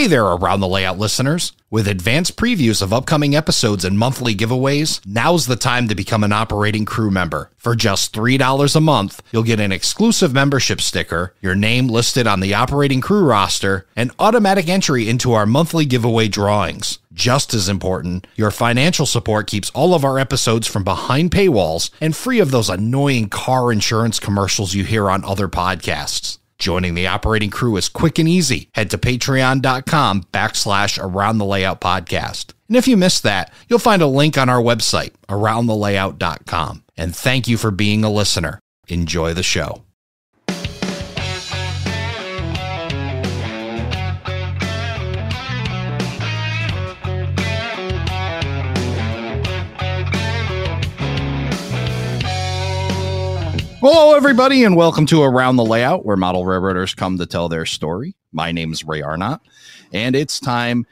Hey there, Around the Layout listeners. With advanced previews of upcoming episodes and monthly giveaways, now's the time to become an operating crew member. For just $3 a month, you'll get an exclusive membership sticker, your name listed on the operating crew roster, and automatic entry into our monthly giveaway drawings. Just as important, your financial support keeps all of our episodes from behind paywalls and free of those annoying car insurance commercials you hear on other podcasts. Joining the operating crew is quick and easy. Head to patreon.com backslash around the layout podcast. And if you missed that, you'll find a link on our website, aroundthelayout.com. And thank you for being a listener. Enjoy the show. Hello, everybody, and welcome to Around the Layout, where model railroaders come to tell their story. My name is Ray Arnott, and it's time,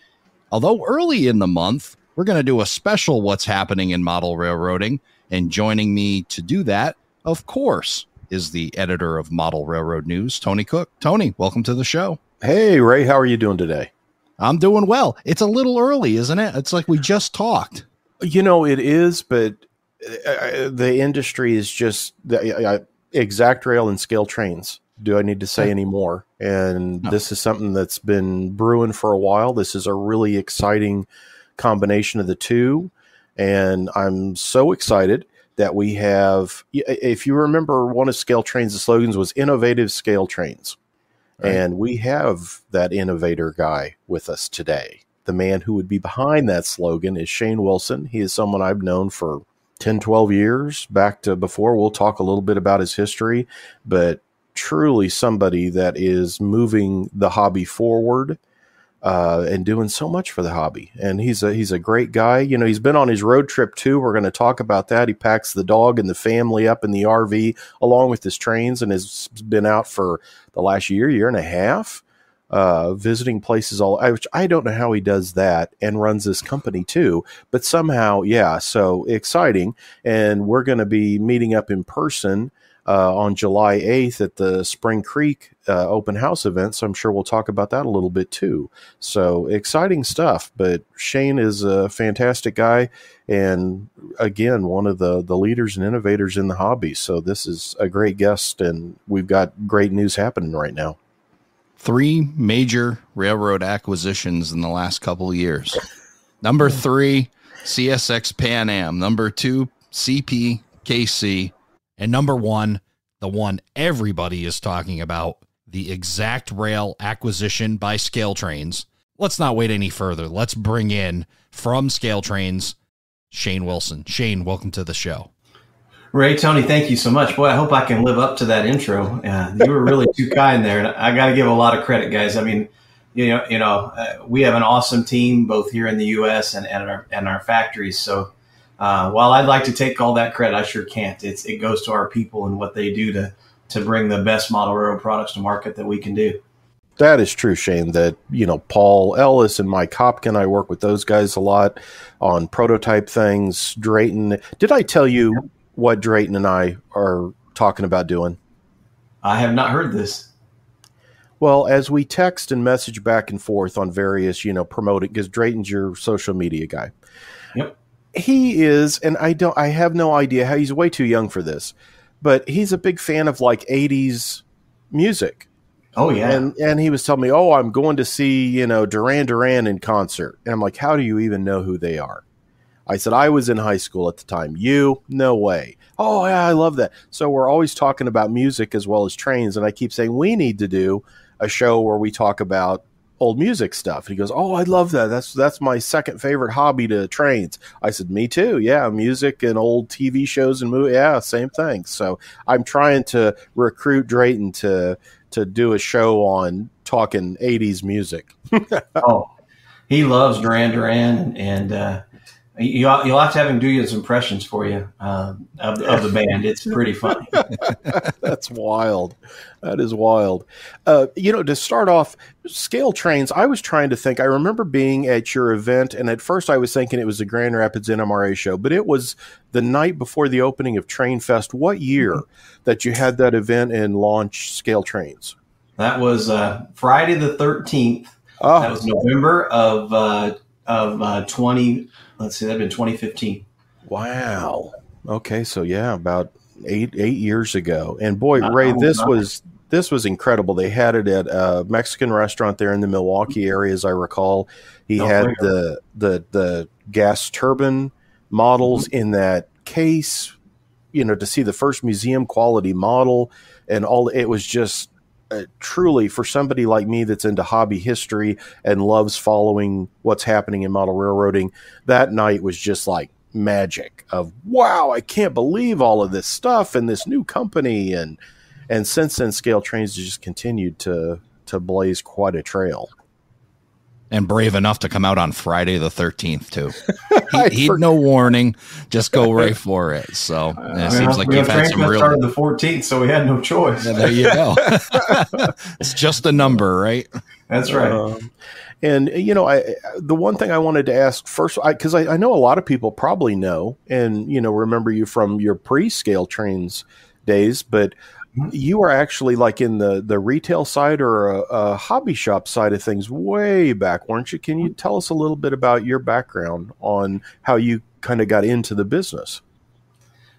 although early in the month, we're going to do a special What's Happening in Model Railroading. And joining me to do that, of course, is the editor of Model Railroad News, Tony Cook. Tony, welcome to the show. Hey, Ray, how are you doing today? I'm doing well. It's a little early, isn't it? It's like we just talked. You know, it is, but uh, the industry is just the uh, exact rail and scale trains. Do I need to say any more? And no. this is something that's been brewing for a while. This is a really exciting combination of the two. And I'm so excited that we have, if you remember, one of Scale Trains' slogans was innovative scale trains. Right. And we have that innovator guy with us today. The man who would be behind that slogan is Shane Wilson. He is someone I've known for 10, 12 years back to before. We'll talk a little bit about his history, but truly somebody that is moving the hobby forward uh, and doing so much for the hobby. And he's a he's a great guy. You know, he's been on his road trip too. We're going to talk about that. He packs the dog and the family up in the RV along with his trains, and has been out for the last year, year and a half uh, visiting places all which I don't know how he does that and runs this company too, but somehow, yeah, so exciting. And we're going to be meeting up in person uh, on July 8th at the Spring Creek uh, open house event. So I'm sure we'll talk about that a little bit too. So exciting stuff. But Shane is a fantastic guy. And again, one of the, the leaders and innovators in the hobby. So this is a great guest, and we've got great news happening right now three major railroad acquisitions in the last couple of years. Number three, CSX Pan Am. Number two, CPKC. And number one, the one everybody is talking about, the exact rail acquisition by Scale Trains. Let's not wait any further. Let's bring in from Scale Trains, Shane Wilson. Shane, welcome to the show. Ray, Tony, thank you so much. Boy, I hope I can live up to that intro. Uh, you were really too kind there, and I got to give a lot of credit, guys. I mean, you know, you know, uh, we have an awesome team both here in the U.S. and and our and our factories. So, uh, while I'd like to take all that credit, I sure can't. It's it goes to our people and what they do to to bring the best model railroad products to market that we can do. That is true, Shane. That you know, Paul Ellis and Mike Hopkin. I work with those guys a lot on prototype things. Drayton, did I tell you what Drayton and I are talking about doing? I have not heard this. Well, as we text and message back and forth on various, you know, promoting because Drayton's your social media guy. Yep. He is, and I don't I have no idea how he's way too young for this, but he's a big fan of like 80s music. Oh yeah. And and he was telling me, "Oh, I'm going to see, you know, Duran Duran in concert." And I'm like, "How do you even know who they are?" I said, I was in high school at the time. You? No way. Oh, yeah, I love that. So we're always talking about music as well as trains. And I keep saying, we need to do a show where we talk about old music stuff. And he goes, "Oh, I love that. That's that's my second favorite hobby to trains." I said, "Me too. Yeah, music and old TV shows and movie. Yeah, same thing." So I'm trying to recruit Drayton to to do a show on talking '80s music. oh, he loves Duran Duran and. Uh, you, will have to have him do his impressions for you uh, of, of, the band. It's pretty funny. That's wild. That is wild. Uh, you know, to start off, scale trains, I was trying to think. I remember being at your event, and at first I was thinking it was the Grand Rapids NMRA show, but it was the night before the opening of Train Fest. What year mm-hmm. that you had that event and launched scale trains? That was uh, Friday the 13th Oh. That was November of uh, of uh, twenty. Let's see, that'd been twenty fifteen. Wow. Okay, so yeah, about eight eight years ago. And boy, Ray, this was this was incredible. They had it at a Mexican restaurant there in the Milwaukee area, as I recall. He had the the the gas turbine models mm-hmm. in that case. You know, to see the first museum quality model and all, it was just uh, truly for somebody like me that's into hobby history and loves following what's happening in model railroading. That night was just like magic of wow, I can't believe all of this stuff and this new company and and since then scale trains just continued to to blaze quite a trail and brave enough to come out on Friday the 13th too. He, would no warning, just go right for it. So uh, it seems like you've had some real. Started the 14th, so we had no choice. Yeah, there you go. it's just a number, right? That's right. Um, and you know, I the one thing I wanted to ask first, because I, I, I, know a lot of people probably know, and you know, remember you from your pre-scale trains days, but. You are actually like in the the retail side or a, a, hobby shop side of things way back, weren't you? Can you tell us a little bit about your background on how you kind of got into the business?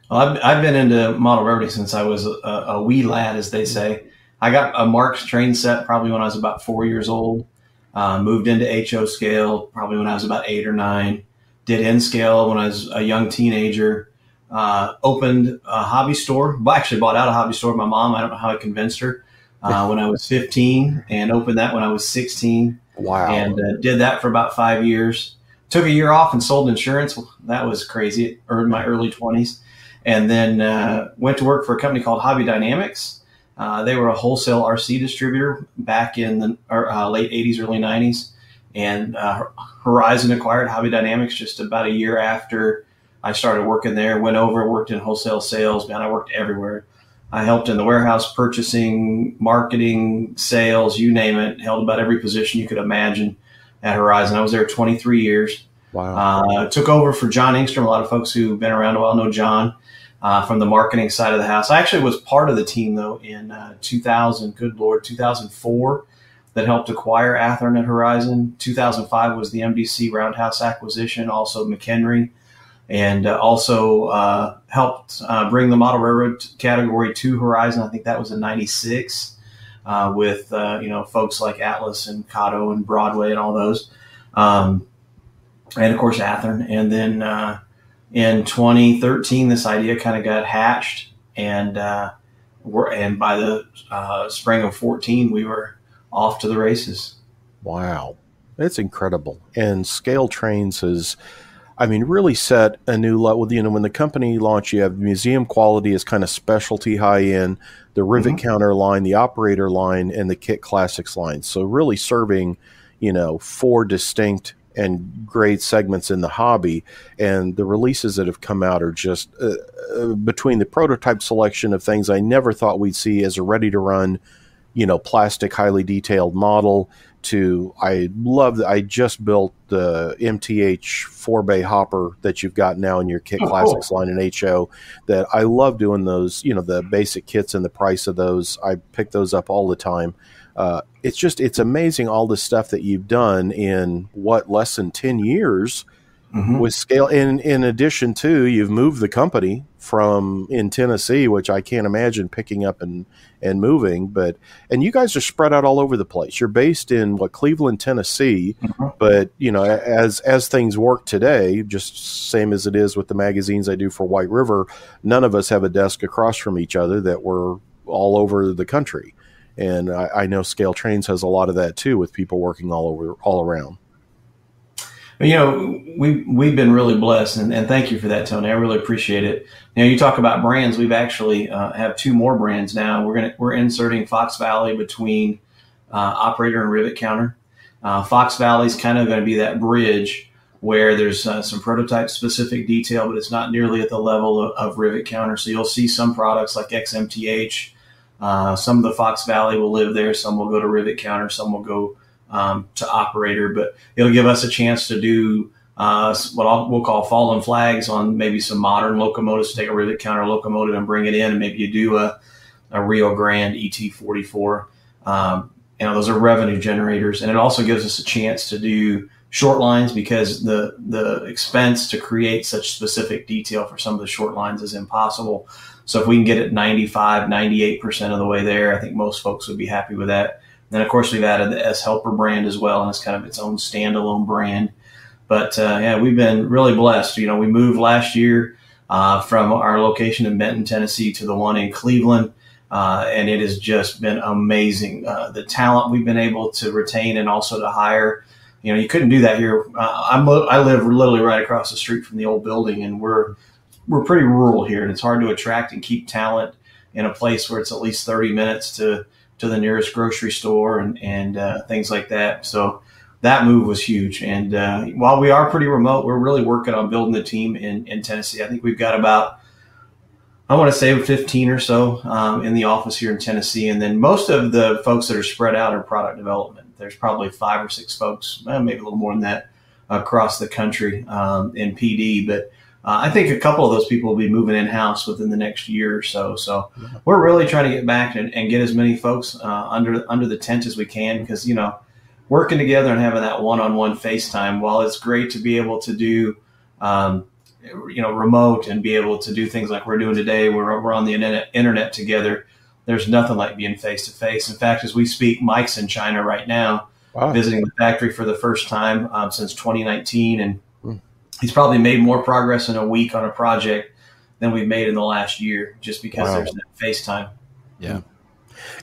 Well, I've, I've been into model railroading since I was a, a wee lad, as they say. I got a Marx train set probably when I was about four years old. Uh, moved into HO scale probably when I was about eight or nine. Did N scale when I was a young teenager. Uh, opened a hobby store. Well, actually, bought out a hobby store. My mom, I don't know how I convinced her uh, when I was 15 and opened that when I was 16. Wow. And uh, did that for about five years. Took a year off and sold insurance. That was crazy. Earned my early 20s. And then uh, went to work for a company called Hobby Dynamics uh, they were a wholesale RC distributor back in the uh, late 80s, early 90s. And uh, Horizon acquired Hobby Dynamics just about a year after I started working there. Went over, worked in wholesale sales. Man, I worked everywhere. I helped in the warehouse, purchasing, marketing, sales, you name it. Held about every position you could imagine at Horizon. I was there 23 years. Wow. Uh, took over for John Engstrom. A lot of folks who've been around a while know John uh, from the marketing side of the house. I actually was part of the team though in uh, 2000. Good lord, 2004 that helped acquire Athearn at Horizon. 2005 was the MDC Roundhouse acquisition, also McHenry, and uh, also uh, helped uh, bring the model railroad category to Horizon. I think that was in '96 uh, with you know folks like Atlas and Kato and Broadway and all those, um, and of course Athearn, and then in 2013, this idea kind of got hatched, and uh, and by the uh, spring of 14, we were off to the races. Wow, that's incredible! And Scale Trains has, I mean, really set a new level. You know, when the company launched, you have museum quality as kind of specialty high end, the rivet mm-hmm. counter line, the operator line, and the kit classics line. So really serving, you know, four distinct and great segments in the hobby. And the releases that have come out are just uh, uh, between the prototype selection of things I never thought we'd see as a ready to run, you know, plastic, highly detailed model. To I love that I just built the MTH four bay hopper that you've got now in your kit oh, classics cool. line in HO. That I love doing those, you know, the basic kits and the price of those. I pick those up all the time uh, it's just it's amazing all the stuff that you've done in what less than 10 years mm-hmm. with scale in in addition to you've moved the company from in Tennessee which I can't imagine picking up and and moving but and you guys are spread out all over the place you're based in what Cleveland Tennessee mm-hmm. but you know as as things work today just same as it is with the magazines I do for White River none of us have a desk across from each other that we're all over the country and I, I, know Scale Trains has a lot of that too, with people working all over, all around. You know, we we've been really blessed, and, and thank you for that, Tony. I really appreciate it. Know, you talk about brands. We've actually uh, have two more brands now. We're gonna we're inserting Fox Valley between uh, operator and rivet counter. Uh, Fox Valley is kind of going to be that bridge where there's uh, some prototype specific detail, but it's not nearly at the level of, of rivet counter. So you'll see some products like XMTH uh, some of the Fox Valley will live there. Some will go to rivet counter. Some will go um, to operator. But it'll give us a chance to do uh, what I'll, we'll call fallen flags on maybe some modern locomotives. Take a rivet counter locomotive and bring it in, and maybe you do a, a Rio Grande ET44. Um, you know, those are revenue generators, and it also gives us a chance to do short lines because the the expense to create such specific detail for some of the short lines is impossible. So if we can get it 95, 98% of the way there, I think most folks would be happy with that. Then, of course, we've added the S Helper brand as well, and it's kind of its own standalone brand. But uh, yeah, we've been really blessed. You know, we moved last year uh, from our location in Benton, Tennessee, to the one in Cleveland. Uh, and it has just been amazing. Uh, the talent we've been able to retain and also to hire. You know, you couldn't do that here. Uh, I'm I live literally right across the street from the old building, and we're we're pretty rural here, and it's hard to attract and keep talent in a place where it's at least 30 minutes to to the nearest grocery store and and uh, things like that. So that move was huge. And uh, while we are pretty remote, we're really working on building the team in in Tennessee. I think we've got about I want to say 15 or so um, in the office here in Tennessee, and then most of the folks that are spread out are product development. There's probably five or six folks, maybe a little more than that, across the country um, in PD, but uh, I think a couple of those people will be moving in house within the next year or so. So we're really trying to get back and, and get as many folks uh, under under the tent as we can because you know working together and having that one on one FaceTime. While it's great to be able to do um, you know remote and be able to do things like we're doing today, where we're on the internet, internet together. There's nothing like being face to face. In fact, as we speak, Mike's in China right now, wow. visiting the factory for the first time um, since 2019 and he's probably made more progress in a week on a project than we've made in the last year just because wow. there's that FaceTime. Yeah.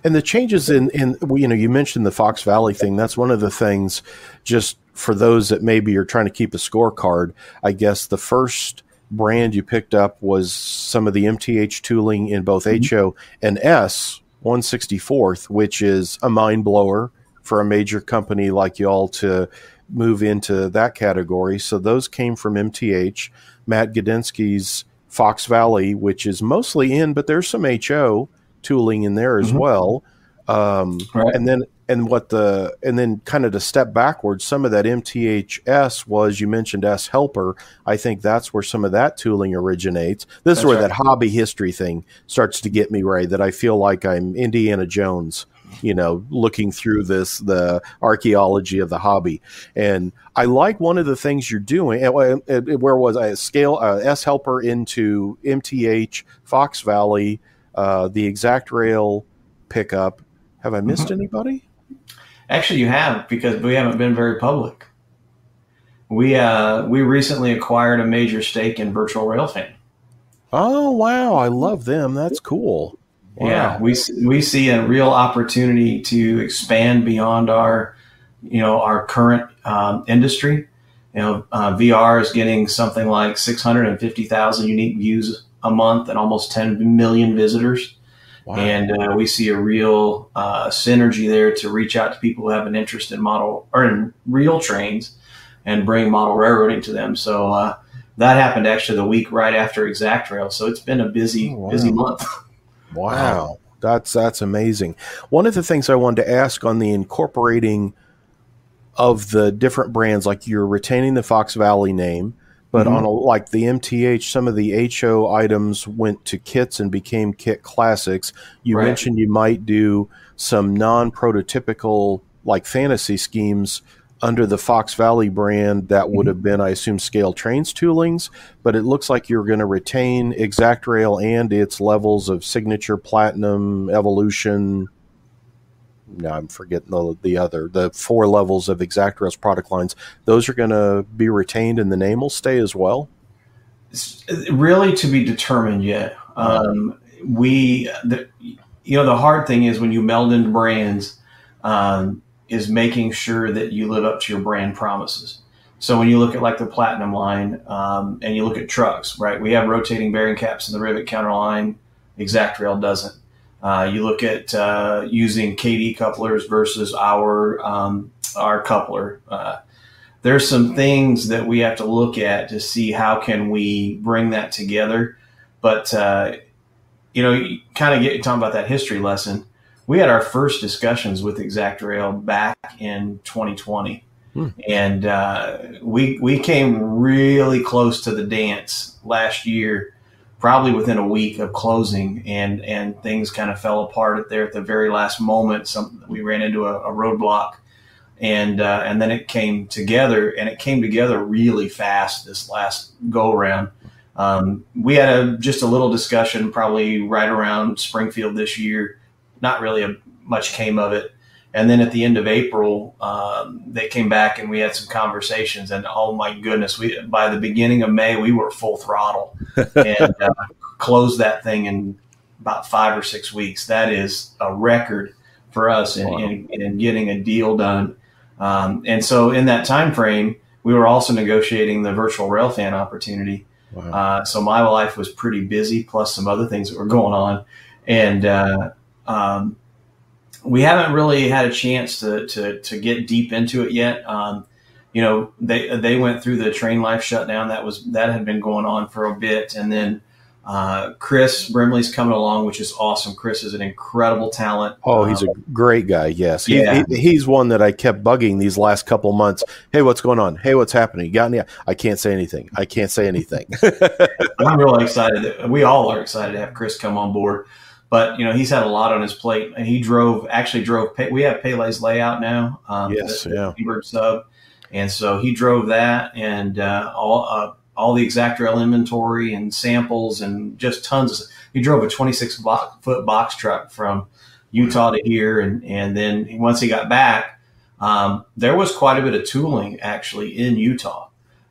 And the changes in, in, you know, you mentioned the Fox Valley thing. That's one of the things just for those that maybe are trying to keep a scorecard. I guess the first brand you picked up was some of the MTH tooling in both mm-hmm. HO and S 164th, which is a mind blower for a major company like y'all to move into that category. So those came from MTH. Matt Gudensky's Fox Valley, which is mostly in, but there's some HO tooling in there as mm-hmm. well. Um, right. And then and what the and then kind of to step backwards, some of that MTHS was you mentioned S Helper. I think that's where some of that tooling originates. This that's is where right. that hobby history thing starts to get me, Ray. That I feel like I'm Indiana Jones you know, looking through this, the archaeology of the hobby. And I like one of the things you're doing. Where was I? Scale uh, S Helper into MTH, Fox Valley, uh, the Exact Rail pickup. Have I missed mm-hmm. anybody? Actually, you have because we haven't been very public. We uh, we recently acquired a major stake in Virtual Railfan. Oh wow! I love them. That's cool. Wow. Yeah, we we see a real opportunity to expand beyond our, you know, our current um, industry. You know, uh, VR is getting something like 650,000 unique views a month and almost 10 million visitors. Wow. And uh, we see a real uh, synergy there to reach out to people who have an interest in model or in real trains and bring model railroading to them. So uh, that happened actually the week right after Exact Rail. So it's been a busy, oh, wow. busy month. Wow. That's that's amazing. One of the things I wanted to ask on the incorporating of the different brands, like you're retaining the Fox Valley name, but mm-hmm. on a, like the MTH, some of the HO items went to kits and became kit classics. You right. mentioned you might do some non-prototypical like fantasy schemes under the Fox Valley brand, that would mm-hmm. have been, I assume, scale trains toolings, but it looks like you're going to retain Exact Rail and its levels of signature, platinum, evolution. No, I'm forgetting the, the other, the four levels of Exact Rail's product lines. Those are going to be retained and the name will stay as well? It's really to be determined yet. Um, we, the, you know, the hard thing is when you meld into brands, um, is making sure that you live up to your brand promises. So when you look at like the platinum line um, and you look at trucks, right? We have rotating bearing caps in the rivet counter line. Exact Rail doesn't. Uh, you look at uh, using KD couplers versus our um, our coupler. Uh, there's some things that we have to look at to see how can we bring that together. But uh, you know, you kind of get talking about that history lesson we had our first discussions with Exact Rail back in 2020. Hmm. And uh, we we came really close to the dance last year probably within a week of closing, and and things kind of fell apart at there at the very last moment. Some we ran into a, a roadblock, and uh, and then it came together, and it came together really fast this last go around. Um, we had a, just a little discussion probably right around Springfield this year. Not really a, much came of it. And then at the end of April, um, they came back and we had some conversations. And oh my goodness, we by the beginning of May we were full throttle and uh, closed that thing in about five or six weeks. That is a record for us in, wow. in, in getting a deal done. Um, and so in that time frame, we were also negotiating the virtual railfan opportunity. Wow. Uh, so my life was pretty busy, plus some other things that were going on, and uh, um, we haven't really had a chance to, to to get deep into it yet. Um, you know, they they went through the train life shutdown that was that had been going on for a bit, and then uh, Chris Brimley's coming along, which is awesome. Chris is an incredible talent. Oh, he's um, a great guy. Yes, he, yeah. He, he's one that I kept bugging these last couple months. Hey, what's going on? Hey, what's happening? You got any? I can't say anything. I can't say anything. I'm really excited. That, we all are excited to have Chris come on board. But you know he's had a lot on his plate, and he drove actually drove. We have Pele's layout now. Um, yes, the, yeah. sub, and so he drove that and uh, all. Uh, all the ExactRail inventory and samples and just tons. Of, he drove a 26 foot box truck from Utah to here, and and then once he got back, um, there was quite a bit of tooling actually in Utah,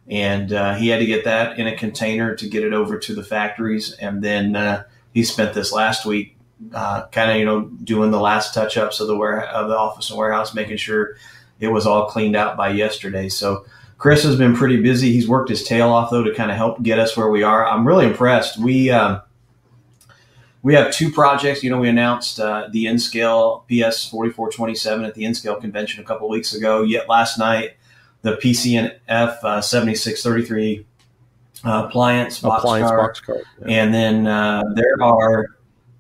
and uh, he had to get that in a container to get it over to the factories, and then uh, he spent this last week uh, kind of you know doing the last touch ups of the ware- of the office and warehouse, making sure it was all cleaned out by yesterday. So Chris has been pretty busy. He's worked his tail off though to kind of help get us where we are. I'm really impressed. We um, we have two projects. You know, we announced uh, the N-Scale PS 4427 at the N-Scale convention a couple weeks ago. Yet last night, the PC&F uh, 7633 uh, appliance box appliance car. Box yeah. And then uh, there are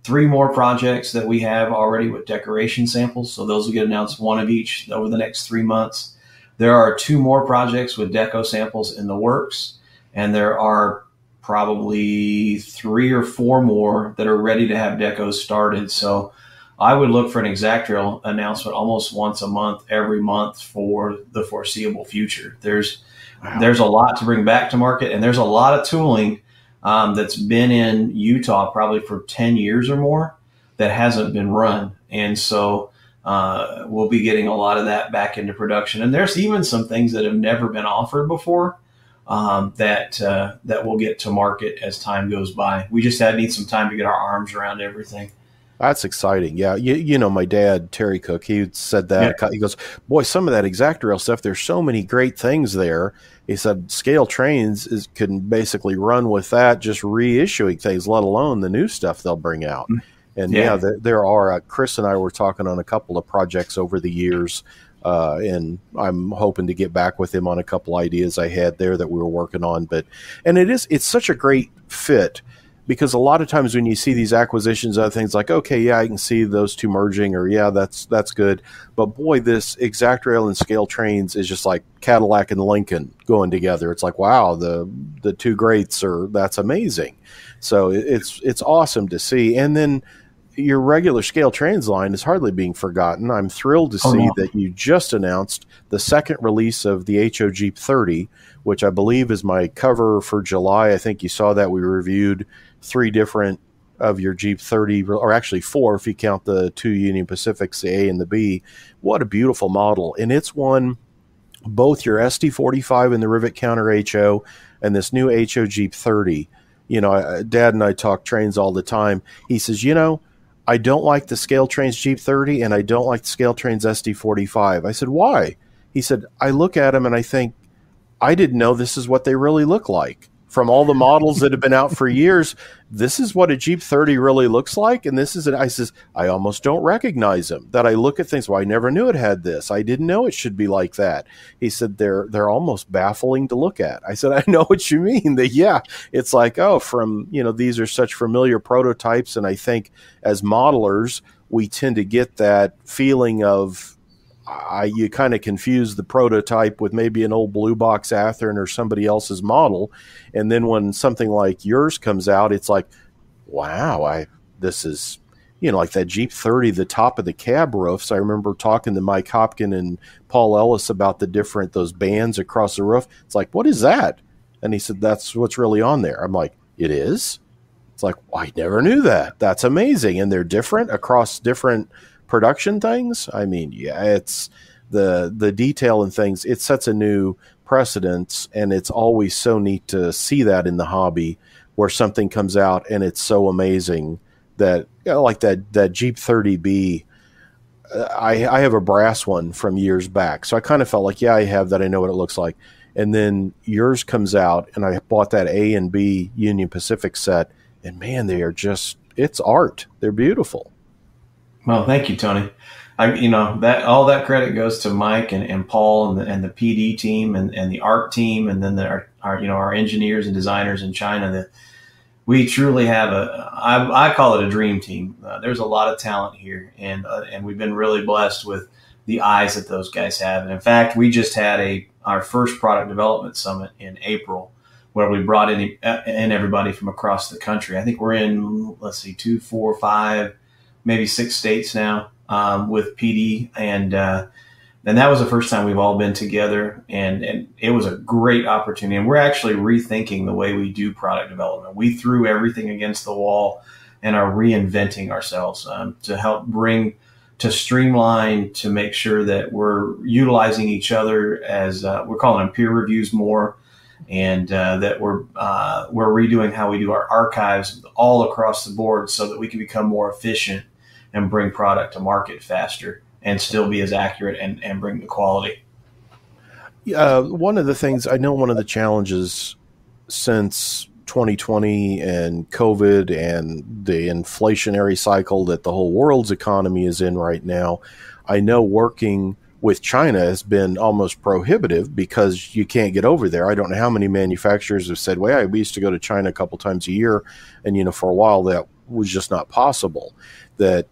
three more projects that we have already with decoration samples. So those will get announced one of each over the next three months. There are two more projects with deco samples in the works, and there are probably three or four more that are ready to have decos started. So I would look for an ExactRail announcement almost once a month, every month for the foreseeable future. There's wow. there's a lot to bring back to market, and there's a lot of tooling um, that's been in Utah probably for ten years or more that hasn't been run, and so uh, we'll be getting a lot of that back into production. And there's even some things that have never been offered before um, that uh, that will get to market as time goes by. We just had need some time to get our arms around everything. That's exciting. Yeah. You, you know, my dad, Terry Cook, he said that. Yeah. He goes, Boy, some of that ExactRail stuff, there's so many great things there. He said, Scale Trains is, can basically run with that, just reissuing things, let alone the new stuff they'll bring out. Mm-hmm. And yeah, yeah there, there, are. Uh, Chris and I were talking on a couple of projects over the years, uh, and I'm hoping to get back with him on a couple ideas I had there that we were working on. But and it is it's such a great fit because a lot of times when you see these acquisitions of things like okay yeah i can see those two merging or yeah that's that's good but boy this exact rail and scale trains is just like cadillac and lincoln going together it's like wow the the two greats are that's amazing so it's it's awesome to see and then your regular scale trains line is hardly being forgotten. I'm thrilled to oh, see oh, no. that you just announced the second release of the HO Geep 30, which I believe is my cover for July. I think you saw that we reviewed three different of your Geep 30, or actually four if you count the two Union Pacifics, the A and the B. What a beautiful model. And it's one, both your SD45 and the Rivet Counter HO and this new HO Geep 30. You know, Dad and I talk trains all the time. He says, you know, I don't like the Scale Trains Jeep 30 and I don't like the Scale Trains SD45. I said, why? He said, I look at them and I think, I didn't know this is what they really look like from all the models that have been out for years, this is what a Geep 30 really looks like. And this is it. I says, I almost don't recognize them. That I look at things, well, I never knew it had this. I didn't know it should be like that. He said, they're, they're almost baffling to look at. I said, I know what you mean. That, yeah, it's like, oh, from, you know, these are such familiar prototypes. And I think as modelers, we tend to get that feeling of, I, you kind of confuse the prototype with maybe an old blue box Athearn or somebody else's model, and then when something like yours comes out, it's like, wow, I this is you know like that Geep 30, the top of the cab roofs. I remember talking to Mike Hopkin and Paul Ellis about the different those bands across the roof. It's like, what is that? And he said that's what's really on there. I'm like, it is. It's like I never knew that. That's amazing, and they're different across different production things. I mean, yeah, it's the the detail and things. It sets a new precedence, and it's always so neat to see that in the hobby where something comes out and it's so amazing that you know, like that that Geep 30B. Uh, I, I have a brass one from years back, so I kind of felt like, yeah, I have that. I know what it looks like. And then yours comes out, and I bought that A and B Union Pacific set, and man, they are just it's art. They're beautiful. Well, thank you, Tony. I, you know, that all that credit goes to Mike and, and Paul and the, and the PD team and, and the art team, and then the, our, you know, our engineers and designers in China that we truly have a, I, I call it a dream team. Uh, there's a lot of talent here and, uh, and we've been really blessed with the eyes that those guys have. And in fact, we just had a, our first product development summit in April where we brought in, in everybody from across the country. I think we're in, let's see, two, four, five, maybe six states now um, with PD, and uh, and that was the first time we've all been together, and and it was a great opportunity. And we're actually rethinking the way we do product development. We threw everything against the wall and are reinventing ourselves um, to help bring to streamline to make sure that we're utilizing each other as uh, we're calling them peer reviews more and uh, that we're uh, we're redoing how we do our archives all across the board so that we can become more efficient and bring product to market faster and still be as accurate and, and bring the quality. Uh, one of the things I know, one of the challenges since 2020 and COVID and the inflationary cycle that the whole world's economy is in right now, I know working with China has been almost prohibitive because you can't get over there. I don't know how many manufacturers have said, "Well, we used to go to China a couple times a year," and you know, for a while that was just not possible. That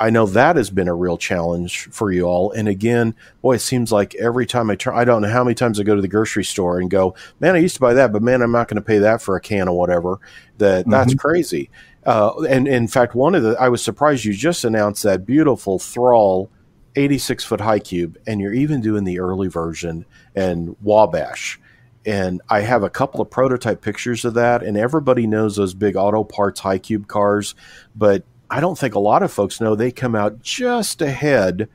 I know that has been a real challenge for you all. And again, boy, it seems like every time I turn, I don't know how many times I go to the grocery store and go, man, I used to buy that, but man, I'm not going to pay that for a can or whatever. That mm-hmm. that's crazy. Uh, and in fact, one of the I was surprised you just announced that beautiful Thrall 86 foot high cube, and you're even doing the early version and Wabash. And I have a couple of prototype pictures of that, and everybody knows those big auto parts high cube cars, but I don't think a lot of folks know they come out just ahead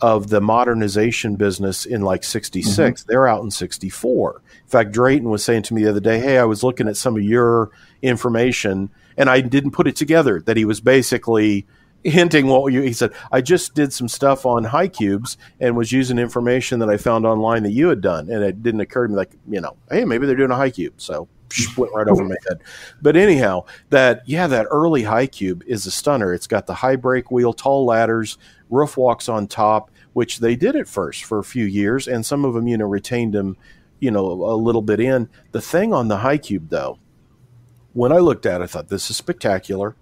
of the modernization business in like 66. Mm-hmm. They're out in 64. In fact, Drayton was saying to me the other day, Hey, I was looking at some of your information and I didn't put it together that he was basically hinting what you, he said, I just did some stuff on high cubes and was using information that I found online that you had done. And it didn't occur to me like, you know, Hey, maybe they're doing a high cube. So went right over my head. But anyhow, that yeah, that early high cube is a stunner. It's got the high brake wheel, tall ladders, roof walks on top, which they did at first for a few years, and some of them you know retained them, you know, a little bit in. The thing on the high cube though, when I looked at it, I thought this is spectacular.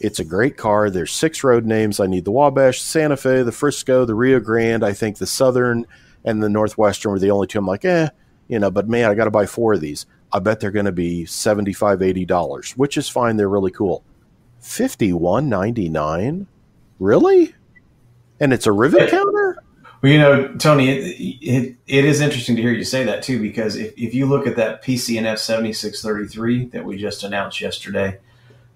It's a great car. There's six road names. I need the Wabash, Santa Fe, the Frisco, the Rio Grande. I think the Southern and the Northwestern were the only two. I'm like, eh, you know, but man, I got to buy four of these. I bet they're going to be $75, $80, which is fine. They're really cool. 51.99? Really? And it's a rivet counter? Well, you know, Tony, it, it, it is interesting to hear you say that too, because if, if you look at that PC&F 7633 that we just announced yesterday,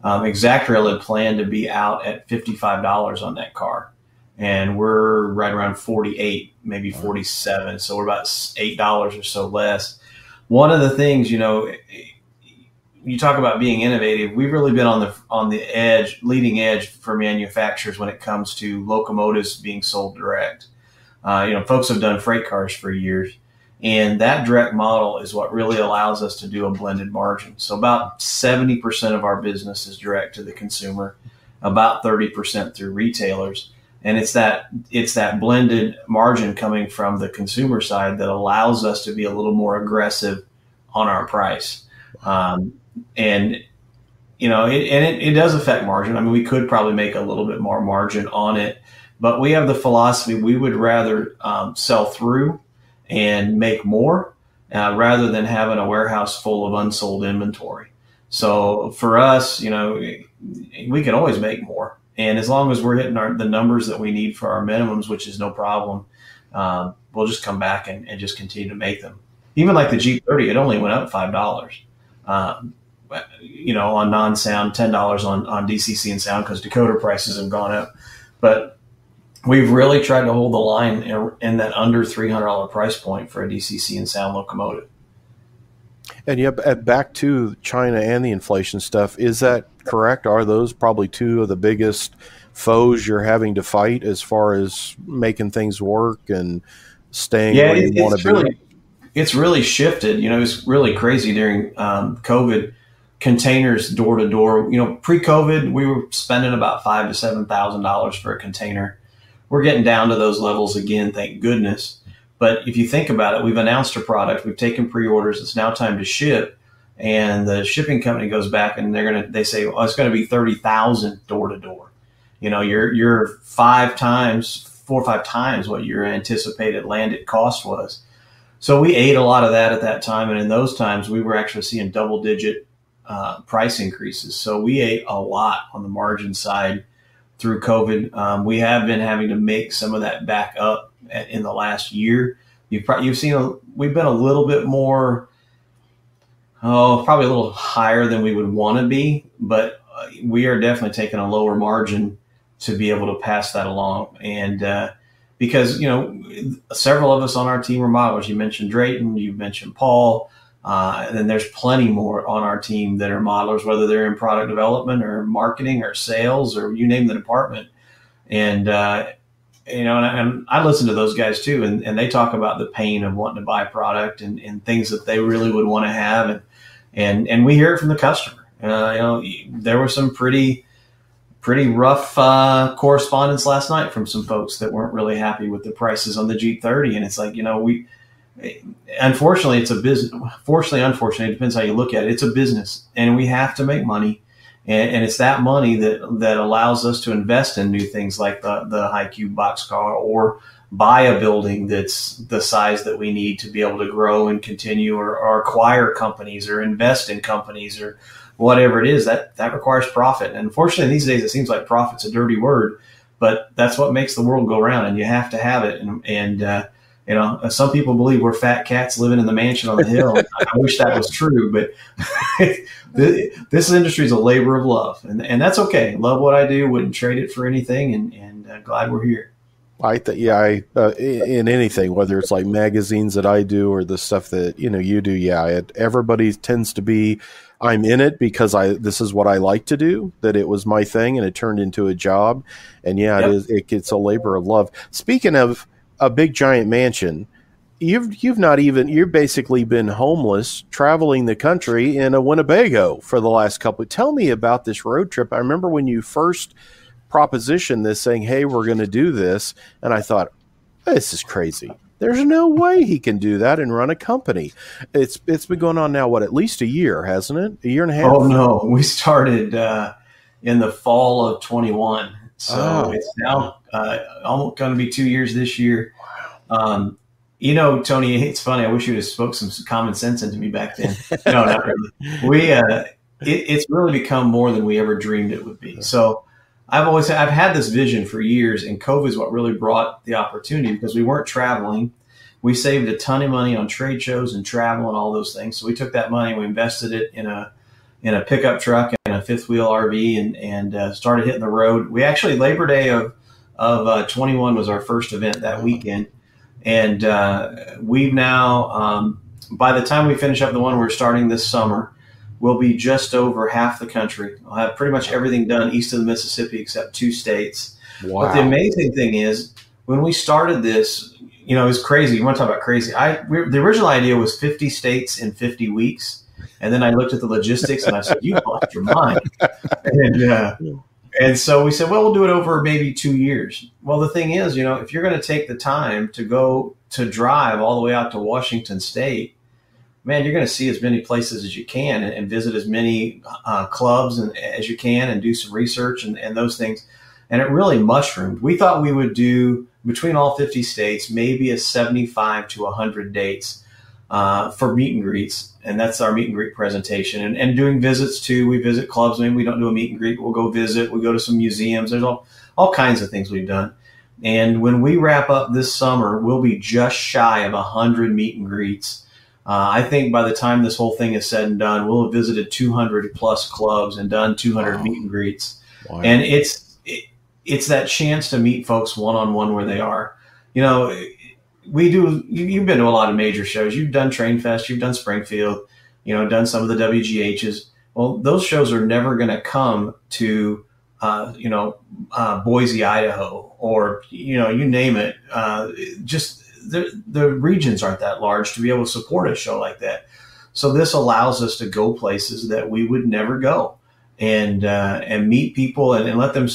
um, Exactrail had planned to be out at $55 on that car. And we're right around 48, maybe 47. So we're about $8 or so less one of the things, you know, you talk about being innovative. We've really been on the on the edge, leading edge for manufacturers when it comes to locomotives being sold direct. Uh, you know, folks have done freight cars for years, and that direct model is what really allows us to do a blended margin. So about seventy percent of our business is direct to the consumer, about thirty percent through retailers and it's that it's that blended margin coming from the consumer side that allows us to be a little more aggressive on our price um, and you know it, and it, it, does affect margin i mean we could probably make a little bit more margin on it But we have the philosophy we would rather um, sell through and make more uh, rather than having a warehouse full of unsold inventory. So for us, you know, we can always make more. And as long as we're hitting our, the numbers that we need for our minimums, which is no problem, um, we'll just come back and, and, just continue to make them. Even like the G30, it only went up five dollars. Um, you know, on non-sound, ten dollars on on DCC and sound because decoder prices have gone up. But we've really tried to hold the line in, in that under three hundred dollar price point for a DCC and sound locomotive. And yep, back to China and the inflation stuff. Is that correct? Are those probably two of the biggest foes you're having to fight as far as making things work and staying yeah, where you want to really, be? It's really shifted. You know, it's really crazy during um, COVID. Containers door to door. You know, pre-COVID, we were spending about five to seven thousand dollars for a container. We're getting down to those levels again, thank goodness. But if you think about it, we've announced a product, we've taken pre-orders. It's now time to ship and the shipping company goes back and they're gonna they say well, it's going to be thirty thousand door to door. You know, you're you're five times, four or five times what your anticipated landed cost was. So we ate a lot of that at that time, and in those times we were actually seeing double digit uh, price increases. So we ate a lot on the margin side through COVID. Um, we have been having to make some of that back up in the last year. You've probably, you've seen a, we've been a little bit more oh, probably a little higher than we would want to be, but uh, we are definitely taking a lower margin to be able to pass that along. And uh, because, you know, several of us on our team are modelers. You mentioned Drayton, you mentioned Paul, uh, and then there's plenty more on our team that are modelers, whether they're in product development or marketing or sales or you name the department. And, uh, you know, and, and, I listen to those guys too, and, and they talk about the pain of wanting to buy product and, and things that they really would want to have. And, and and we hear it from the customer. Uh, you know, there was some pretty pretty rough uh, correspondence last night from some folks that weren't really happy with the prices on the Geep 30, and it's like you know we. Unfortunately, it's a business. Fortunately, unfortunately, it depends how you look at it. It's a business, and we have to make money, and, and it's that money that that allows us to invest in new things like the the high cube boxcar or buy a building that's the size that we need to be able to grow and continue or, or, acquire companies or invest in companies or whatever it is. That that requires profit. And unfortunately these days it seems like profit's a dirty word but that's what makes the world go round and you have to have it. And, and uh, you know some people believe we're fat cats living in the mansion on the hill i wish that was true but this industry is a labor of love and, and that's okay love what i do wouldn't trade it for anything and, and uh, glad we're here I think yeah, I uh, in anything, whether it's like magazines that I do or the stuff that you know you do, yeah, it, everybody tends to be. I'm in it because I this is what I like to do. That it was my thing and it turned into a job, and yeah, yep. it is. It gets a labor of love. Speaking of a big giant mansion, you've you've not even you've basically been homeless traveling the country in a Winnebago for the last couple. Tell me about this road trip. I remember when you first propositioned this saying, "Hey, we're going to do this," and I thought, "This is crazy." There's no way he can do that and run a company. It's it's been going on now what at least a year, hasn't it? A year and a half. Oh no, we started uh, in the fall of 21, so oh, it's now uh, almost going to be two years this year. Um, you know, Tony, it's funny. I wish you'd have spoke some common sense into me back then. no, not really. We uh, it, it's really become more than we ever dreamed it would be. So I've always I've had this vision for years, and COVID is what really brought the opportunity because we weren't traveling. We saved a ton of money on trade shows and travel and all those things. So we took that money, and we invested it in a in a pickup truck a fifth wheel RV, and and uh, started hitting the road. We actually Labor Day of of uh, 21 was our first event that weekend, and uh, we've now um, by the time we finish up the one we're starting this summer we'll be just over half the country. I'll have pretty much everything done east of the Mississippi except two states. Wow. But the amazing thing is, when we started this, you know, it was crazy. You want to talk about crazy? I we, the original idea was 50 states in 50 weeks, and then I looked at the logistics and I said, "You lost your mind." And uh, and so we said, "Well, we'll do it over maybe two years." Well, the thing is, you know, if you're going to take the time to go to drive all the way out to Washington State man, you're going to see as many places as you can and, and visit as many uh, clubs and, as you can and do some research and, and those things. and it really mushroomed. We thought we would do between all 50 states maybe a 75 to 100 dates uh, for meet and greets, and that's our meet and greet presentation. And, and doing visits too. We visit clubs. Maybe we don't do a meet and greet. We'll go visit. We go to some museums. There's all all kinds of things we've done. And when we wrap up this summer, we'll be just shy of 100 meet and greets. Uh, I think by the time this whole thing is said and done, we'll have visited 200 plus clubs and done 200 wow. meet and greets. Wow. And it's it, it's that chance to meet folks one on one where they are. You know, we do. You, have been to a lot of major shows. You've done Train Fest. You've done Springfield. You know, done some of the WGHs. Well, those shows are never going to come to uh, you know uh, Boise, Idaho, or you know you name it. Uh, just the the regions aren't that large to be able to support a show like that. So this allows us to go places that we would never go, and uh, and meet people and, and let them.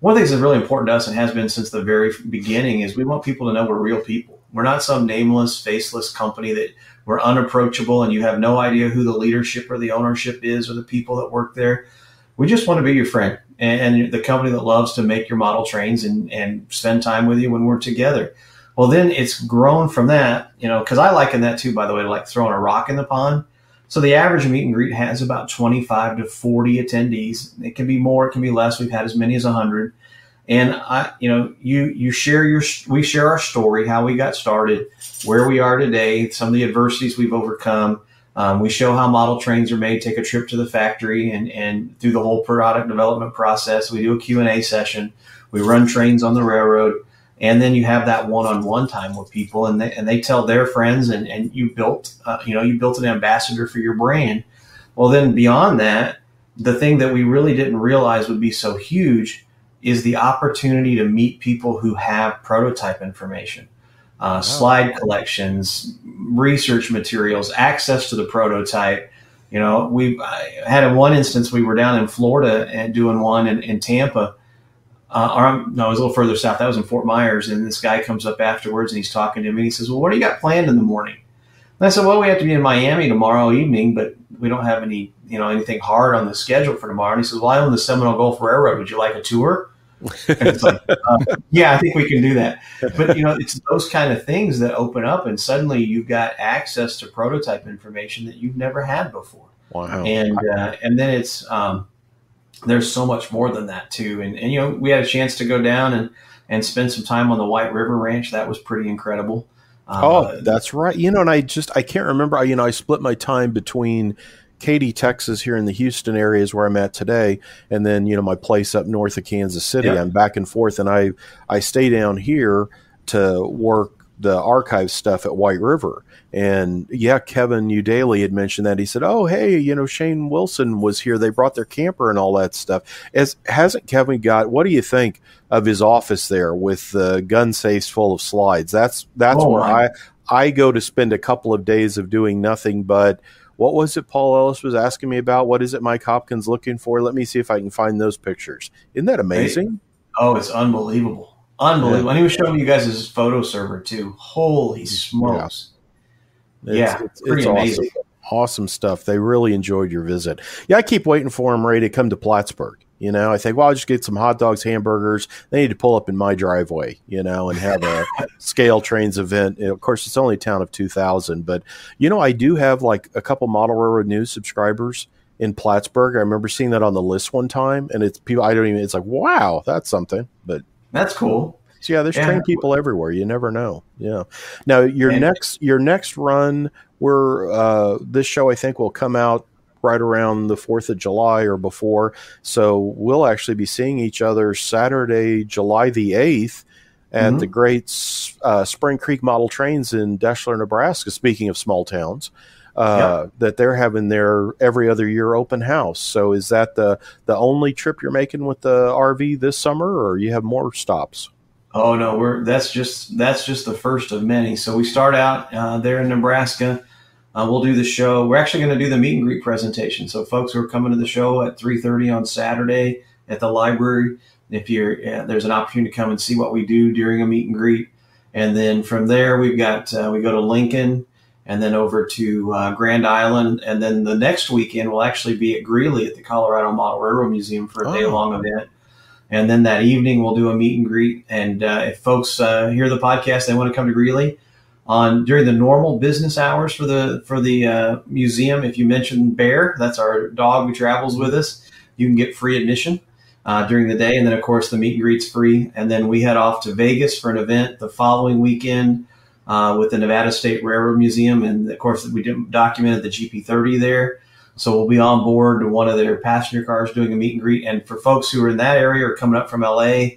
One of the things that's really important to us and has been since the very beginning is we want people to know we're real people. We're not some nameless, faceless company that we're unapproachable and you have no idea who the leadership or the ownership is or the people that work there. We just want to be your friend and, the company that loves to make your model trains and, and spend time with you when we're together. Well, then it's grown from that, you know, because I liken that too, by the way, to like throwing a rock in the pond. So the average meet and greet has about 25 to 40 attendees. It can be more, it can be less. We've had as many as 100. And I, you know, you you share your we share our story, how we got started, where we are today, some of the adversities we've overcome. Um, we show how model trains are made. Take a trip to the factory and and through the whole product development process. We do a Q and A session. We run trains on the railroad and then you have that one-on-one time with people and they, and they tell their friends and, and you built uh, you know you built an ambassador for your brand well then beyond that the thing that we really didn't realize would be so huge is the opportunity to meet people who have prototype information uh, oh. slide collections research materials access to the prototype you know we had in one instance we were down in florida and doing one in, in tampa uh, or no, it was a little further south. That was in Fort Myers. And this guy comes up afterwards and he's talking to me. And he says, Well, what do you got planned in the morning? And I said, Well, we have to be in Miami tomorrow evening, but we don't have any, you know, anything hard on the schedule for tomorrow. And he says, Well, I own the Seminole Gulf Railroad. Would you like a tour? Like, uh, yeah, I think we can do that. But you know, it's those kind of things that open up, and suddenly you've got access to prototype information that you've never had before. Wow! And uh, and then it's um, there's so much more than that too. And, and you know, we had a chance to go down and, and spend some time on the White River Ranch. That was pretty incredible. oh, uh, that's right. You know, and I just I can't remember. You know, I split my time between Katy, Texas, here in the Houston area is where I'm at today, and then you know my place up north of Kansas City. I'm back and forth, and I I stay down here to work the archive stuff at White River. And yeah, Kevin EuDaly had mentioned that. He said, "Oh, hey, you know, Shane Wilson was here. They brought their camper and all that stuff." As hasn't Kevin got? What do you think of his office there with the gun safes full of slides? That's that's oh, where I I go to spend a couple of days of doing nothing but. What was it Paul Ellis was asking me about? What is it Mike Hopkins looking for? Let me see if I can find those pictures. Isn't that amazing? Hey. Oh, it's unbelievable. Unbelievable. Yeah. And he was showing you guys his photo server too. Holy smokes. Yeah, it's, yeah, it's, it's awesome. Awesome stuff. They really enjoyed your visit. Yeah, I keep waiting for them ready to come to Plattsburgh. You know, I think, well, I'll just get some hot dogs, hamburgers. They need to pull up in my driveway, you know, and have a ScaleTrains event. And of course, it's only a town of 2,000, but, you know, I do have like a couple Model Railroad News subscribers in Plattsburgh. I remember seeing that on the list one time, and it's people, I don't even, it's like, wow, that's something. But that's cool. So yeah, there's yeah. trained people everywhere. You never know. Yeah. Now your and, next your next run, where uh, this show I think will come out right around the Fourth of July or before. So we'll actually be seeing each other Saturday, July the eighth. At mm-hmm. the great uh, Spring Creek Model Trains in Deshler, Nebraska. Speaking of small towns, uh, yep. that they're having their every other year open house. So is that the the only trip you're making with the RV this summer, or you have more stops? Oh no, we're that's just that's just the first of many. So we start out uh, there in Nebraska. Uh, we'll do the show. We're actually going to do the meet and greet presentation. So folks who are coming to the show at 3:30 on Saturday at the library, if you're uh, there's an opportunity to come and see what we do during a meet and greet. And then from there, we've got uh, we go to Lincoln, and then over to uh, Grand Island, and then the next weekend we'll actually be at Greeley at the Colorado Model Railroad Museum for a oh. day long event And then that evening, we'll do a meet and greet. And uh, if folks uh, hear the podcast, they want to come to Greeley on during the normal business hours for the for the uh, museum. If you mention Bear, that's our dog who travels with us, you can get free admission uh, during the day. And then, of course, the meet and greet's free. And then we head off to Vegas for an event the following weekend uh, with the Nevada State Railroad Museum. And of course, we documented the GP30 there. So we'll be on board one of their passenger cars doing a meet and greet. And for folks who are in that area or coming up from LA,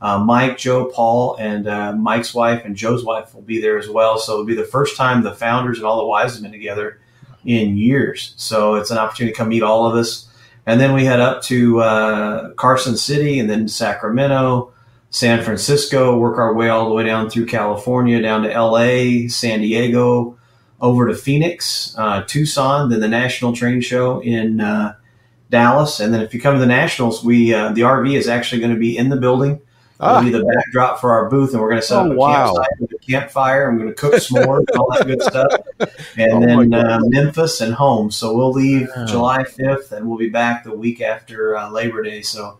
uh, Mike, Joe, Paul, and uh, Mike's wife and Joe's wife will be there as well. So it'll be the first time the founders and all the wives have been together in years. So it's an opportunity to come meet all of us. And then we head up to uh, Carson City and then Sacramento, San Francisco, work our way all the way down through California, down to LA, San Diego, over to Phoenix, uh, Tucson, then the National Train Show in uh, Dallas, and then if you come to the Nationals, we uh, the RV is actually going to be in the building. Ah. It'll be the backdrop for our booth, and we're going to set oh, up a wow. campsite with a campfire. I'm going to cook s'mores and all that good stuff, and oh then uh, Memphis and home. So we'll leave. July 5th, and we'll be back the week after uh, Labor Day. So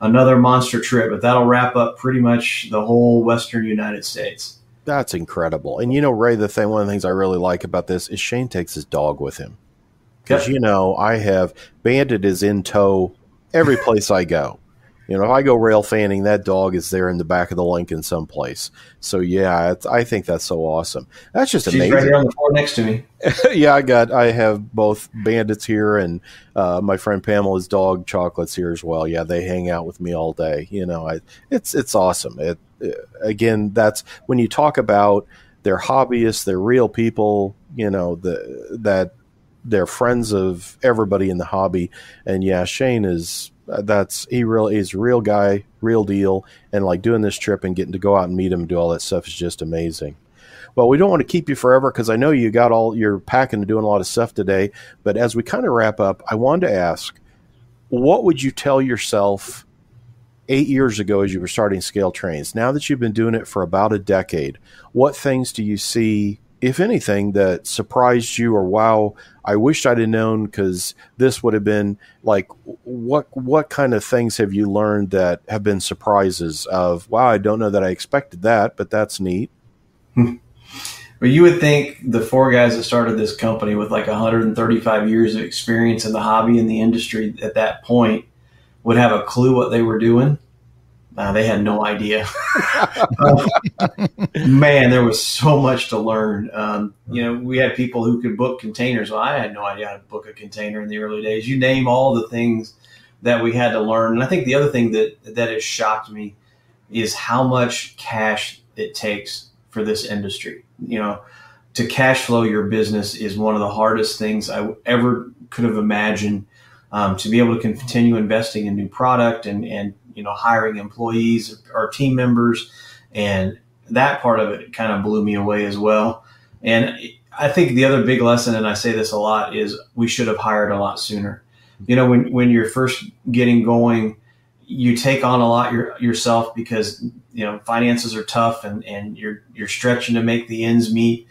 another monster trip, but that'll wrap up pretty much the whole Western United States. That's incredible. And you know, Ray, the thing, one of the things I really like about this is Shane takes his dog with him. Because, yep. you know, I have Bandit is in tow every place I go. You know, if I go rail fanning, that dog is there in the back of the Lincoln someplace. So yeah, I think that's so awesome. That's just She's amazing. right here on the floor next to me. yeah, I got. I have both bandits here and uh, my friend Pamela's dog Chocolates here as well. Yeah, they hang out with me all day. You know, I it's it's awesome. It again, that's when you talk about they're hobbyists, they're real people. You know, the that they're friends of everybody in the hobby. And yeah, Shane is that's he really is a real guy, real deal, and like doing this trip and getting to go out and meet him and do all that stuff is just amazing. Well, we don't want to keep you forever because I know you got all you're packing and doing a lot of stuff today. But as we kind of wrap up, I wanted to ask, what would you tell yourself eight years ago as you were starting ScaleTrains? Now that you've been doing it for about a decade, what things do you see if anything, that surprised you or wow, I wished I'd have known because this would have been like what what kind of things have you learned that have been surprises of wow, I don't know that I expected that, but that's neat. Well, you would think the four guys that started this company with like 135 years of experience in the hobby and the industry at that point would have a clue what they were doing uh, they had no idea. man, there was so much to learn. Um, you know, we had people who could book containers. Well, I had no idea how to book a container in the early days. You name all the things that we had to learn. And I think the other thing that that has shocked me is how much cash it takes for this industry. You know, to cash flow your business is one of the hardest things I ever could have imagined. Um, to be able to continue investing in new product and, and you know, hiring employees or team members. And that part of it kind of blew me away as well. And I think the other big lesson, and I say this a lot, is we should have hired a lot sooner. You know, when, when you're first getting going, you take on a lot your, yourself because, you know, finances are tough and, and you're, you're stretching to make the ends meet,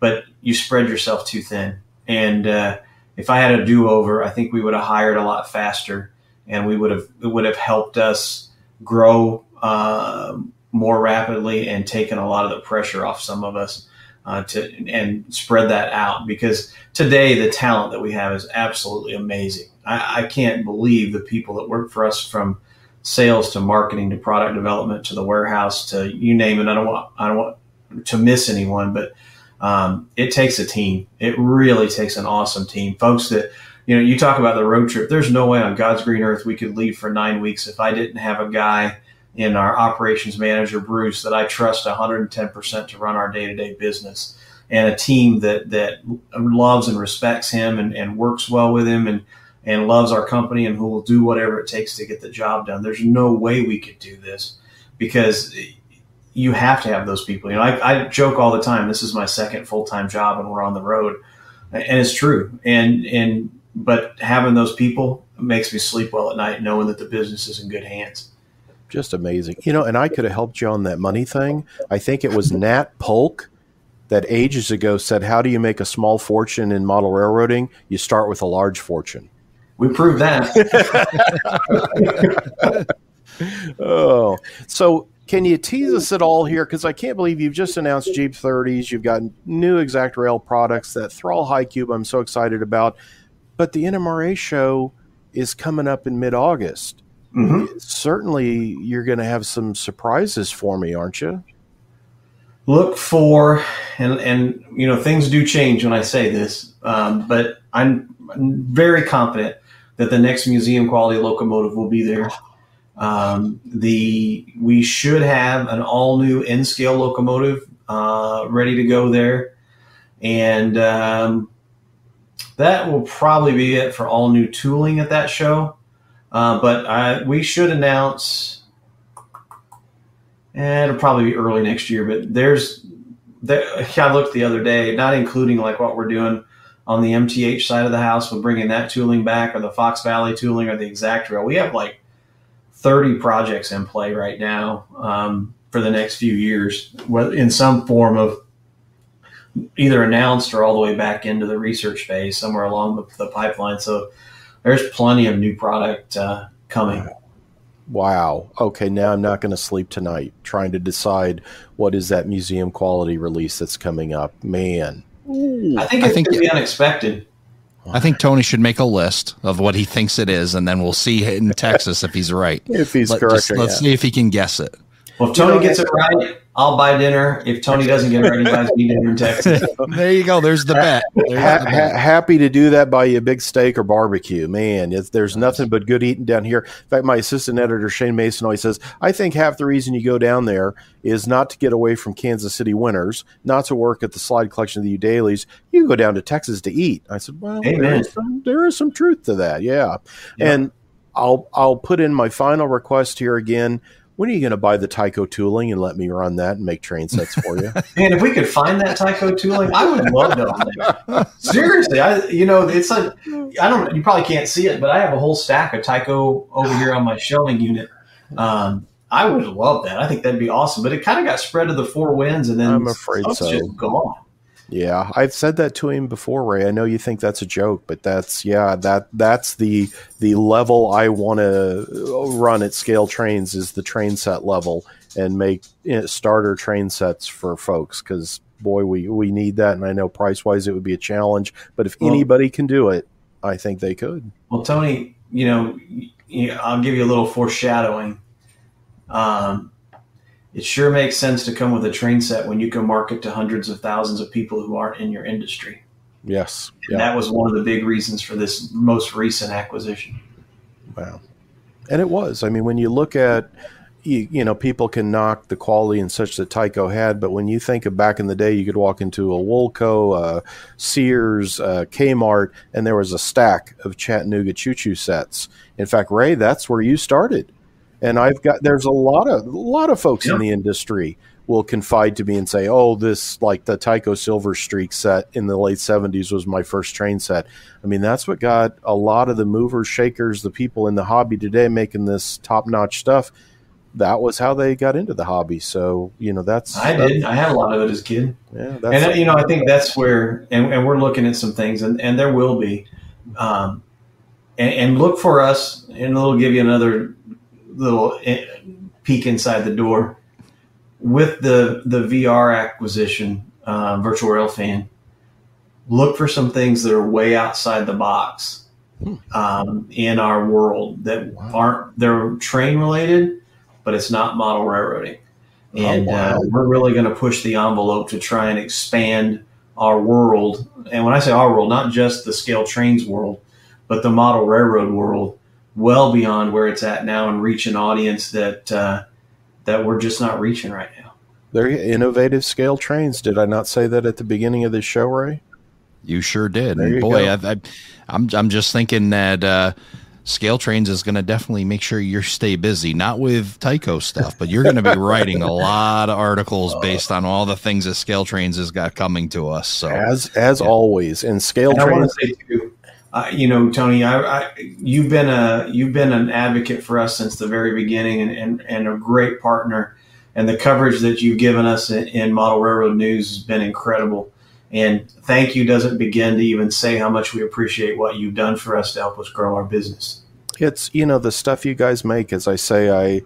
but you spread yourself too thin. And, uh, if I had a do over, I think we would have hired a lot faster and we would have it would have helped us grow uh, more rapidly and taken a lot of the pressure off some of us uh, to and spread that out because today the talent that we have is absolutely amazing. I, I can't believe the people that work for us from sales to marketing to product development to the warehouse to you name it. I don't want I don't want to miss anyone, but um, it takes a team. It really takes an awesome team, folks that you know, you talk about the road trip. There's no way on God's green earth we could leave for nine weeks if I didn't have a guy in our operations manager, Bruce, that I trust 110% to run our day to day business and a team that, that loves and respects him and, and works well with him and, and loves our company and who will do whatever it takes to get the job done. There's no way we could do this because you have to have those people. You know, I, I joke all the time. This is my second full time job, and we're on the road, and it's true. And and but having those people makes me sleep well at night, knowing that the business is in good hands. Just amazing, you know. And I could have helped you on that money thing. I think it was Nat Polk that ages ago said, "How do you make a small fortune in model railroading? You start with a large fortune." We proved that. oh, so can you tease us at all here? Because I can't believe you've just announced Geep 30s. You've got new ExactRail products. That Thrall High Cube, I'm so excited about. But the NMRA show is coming up in mid August. Mm-hmm. Certainly, you're going to have some surprises for me, aren't you? Look for, and and you know things do change when I say this, um, but I'm very confident that the next museum quality locomotive will be there. Um, the we should have an all new N scale locomotive uh, ready to go there, and um, that will probably be it for all new tooling at that show. Uh, but I, we should announce, and it'll probably be early next year. But there's, there, I looked the other day, not including like what we're doing on the MTH side of the house with bringing that tooling back, or the Fox Valley tooling, or the ExactRail. We have like 30 projects in play right now um, for the next few years, in some form of either announced or all the way back into the research phase somewhere along the, the pipeline. So there's plenty of new product uh, coming. Wow. Okay, now I'm not going to sleep tonight trying to decide what is that museum quality release that's coming up. Man. I think it's going to be unexpected. I think Tony should make a list of what he thinks it is, and then we'll see in Texas if he's right. if he's Let, correct. Just, let's see if he can guess it. Well, if Tony gets it right, I'll buy dinner. If Tony doesn't get it right, he buys me dinner in Texas. there you go. There's the bet. There's ha- the bet. Ha- happy to do that. Buy you a big steak or barbecue. Man, there's nothing but good eating down here. In fact, my assistant editor Shane Mason always says, "I think half the reason you go down there is not to get away from Kansas City winters, not to work at the slide collection of the EuDalys. You go down to Texas to eat." I said, "Well, there is, some, there is some truth to that. Yeah, yeah. and." I'll I'll put in my final request here again when are you going to buy the Tyco tooling and let me run that and make train sets for you? Man, if we could find that Tyco tooling, I would love to. Seriously, I you know it's like I don't you probably can't see it, but I have a whole stack of Tyco over here on my shelving unit. Um, I would love that. I think that'd be awesome. But it kind of got spread to the four winds, and then I'm afraid so. Just gone. Yeah, I've said that to him before, Ray. I know you think that's a joke, but that's yeah, that that's the the level I want to run at ScaleTrains is the train set level and make you know, starter train sets for folks because boy, we we need that, and I know price wise it would be a challenge, but if well, anybody can do it, I think they could. Well, Tony, you know, I'll give you a little foreshadowing. Um, it sure makes sense to come with a train set when you can market to hundreds of thousands of people who aren't in your industry. Yes. And yeah. that was one of the big reasons for this most recent acquisition. Wow. And it was. I mean, when you look at, you, you know, people can knock the quality and such that Tyco had, but when you think of back in the day, you could walk into a Woolco, uh, Sears, uh, Kmart, and there was a stack of Chattanooga choo choo sets. In fact, Ray, that's where you started and I've got there's a lot of a lot of folks yeah. in the industry will confide to me and say, "Oh, this like the Tyco Silver Streak set in the late '70s was my first train set." I mean, that's what got a lot of the movers, shakers, the people in the hobby today making this top-notch stuff. That was how they got into the hobby. So you know, that's I that's, did. I had a lot of it as a kid. Yeah, and you know, I think that's where, and, and, we're looking at some things, and, and there will be, um, and, and look for us, and it'll give you another little eh, peek inside the door with the the VR acquisition, uh, Virtual Railfan. Look for some things that are way outside the box hmm. um, in our world that wow. aren't they're train related, but it's not model railroading. Oh, and oh, wow. uh, we're really going to push the envelope to try and expand our world. And when I say our world, not just the ScaleTrains world, but the model railroad world well beyond where it's at now and reach an audience that uh, that we're just not reaching right now. They're innovative ScaleTrains. Did I not say that at the beginning of this show, Ray? You sure did. You boy, I, am I'm, I'm just thinking that uh, ScaleTrains is going to definitely make sure you stay busy, not with Tyco stuff, but you're going to be writing a lot of articles based on all the things that ScaleTrains has got coming to us. So as as yeah. always, and Scale and Trains. Uh, you know, Tony, I, I, you've been a you've been an advocate for us since the very beginning, and, and, and a great partner. And the coverage that you've given us in, in Model Railroad News has been incredible. And thank you doesn't begin to even say how much we appreciate what you've done for us to help us grow our business. It's you know the stuff you guys make. As I say, I,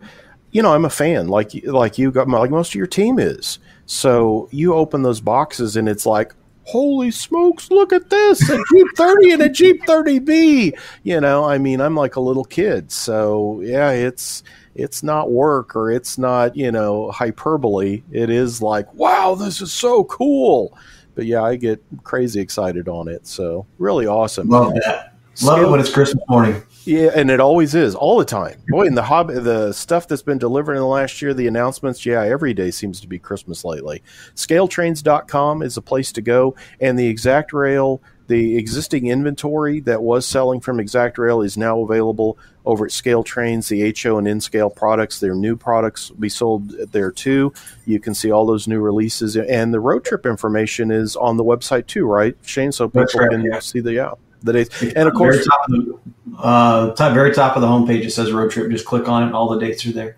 you know, I'm a fan like like you got like most of your team is. So you open those boxes and it's like, holy smokes, look at this a Geep 30 and a Geep 30B. You know, I mean, I'm like a little kid. So yeah, it's it's not work or it's not you know hyperbole. It is like, wow, this is so cool. But yeah, I get crazy excited on it. So really awesome. Love that. Love it when it's Christmas morning. Yeah, and it always is, all the time. Boy, and the hob- the stuff that's been delivered in the last year, the announcements, yeah, every day seems to be Christmas lately. Scaletrains.com is a place to go, and the ExactRail, the existing inventory that was selling from ExactRail is now available over at ScaleTrains. The HO and N-Scale products, their new products will be sold there too. You can see all those new releases, and the road trip information is on the website too, right, Shane? So people right, can yeah. see the yeah the dates. And of course, very top of, the, uh, top, very top of the homepage, it says road trip. Just click on it, and all the dates are there.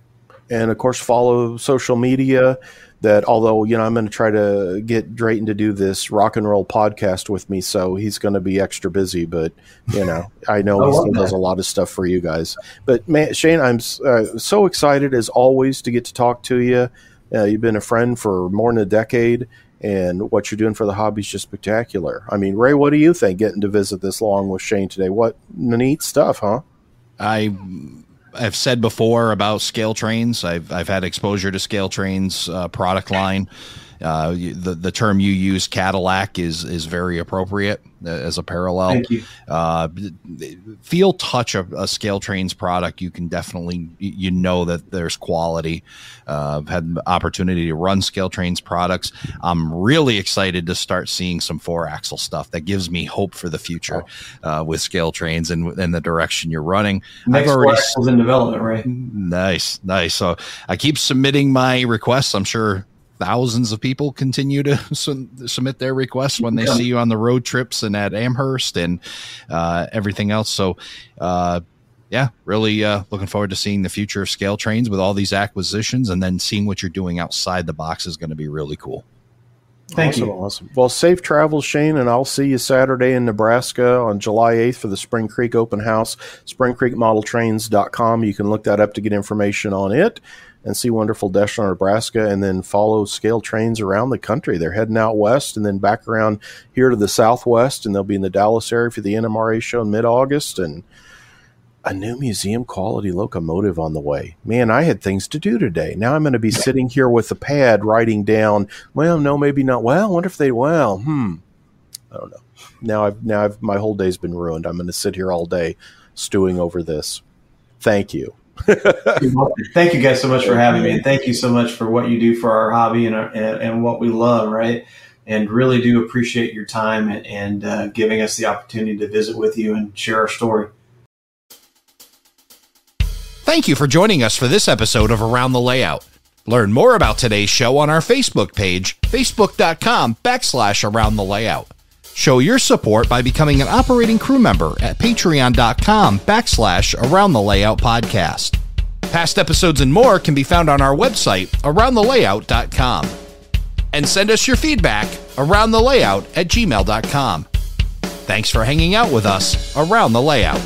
And of course, follow social media. That although you know, I'm going to try to get Drayton to do this rock and roll podcast with me, so he's going to be extra busy. But you know, I know I he still that. does a lot of stuff for you guys. But man, Shane, I'm uh, so excited as always to get to talk to you. Uh, you've been a friend for more than a decade, and what you're doing for the hobby is just spectacular. I mean, Ray, what do you think getting to visit this long with Shane today? What neat stuff, huh? I have said before about ScaleTrains. I've I've had exposure to ScaleTrains uh, product line. Uh, the the term you use Cadillac is is very appropriate uh, as a parallel. Thank you. Uh, feel touch of a ScaleTrains product. You can definitely you know that there's quality. Uh, I've had the opportunity to run ScaleTrains products. I'm really excited to start seeing some four axle stuff that gives me hope for the future uh, with ScaleTrains and and the direction you're running. Next I've already was in development, right? Nice, nice. So I keep submitting my requests. I'm sure thousands of people continue to su- submit their requests when they Yeah. see you on the road trips and at Amherst and uh, everything else. So, uh, yeah, really uh, looking forward to seeing the future of ScaleTrains with all these acquisitions, and then seeing what you're doing outside the box is going to be really cool. Thank awesome, you. Awesome. Well, safe travels, Shane, and I'll see you Saturday in Nebraska on July 8th for the Spring Creek Open House. SpringCreekModelTrains.com. You can look that up to get information on it and see wonderful Deshler, Nebraska, and then follow ScaleTrains around the country. They're heading out west and then back around here to the southwest, and they'll be in the Dallas area for the NMRA show in mid August. And a new museum quality locomotive on the way. Man, I had things to do today. Now I'm going to be sitting here with a pad writing down. Well, no, maybe not. Well, I wonder if they. Well, hmm. I don't know. Now I've now I've my whole day's been ruined. I'm going to sit here all day stewing over this. Thank you. Thank you guys so much for having me, and thank you so much for what you do for our hobby and our, and, and what we love, right? And really do appreciate your time and, and uh, giving us the opportunity to visit with you and share our story. Thank you for joining us for this episode of Around the Layout. Learn more about today's show on our Facebook page, facebook.com backslash around the layout. Show your support by becoming an operating crew member at patreon.com backslash around the layout podcast. Past episodes and more can be found on our website, aroundthelayout.com. And send us your feedback, aroundthelayout at gmail.com. Thanks for hanging out with us around the layout.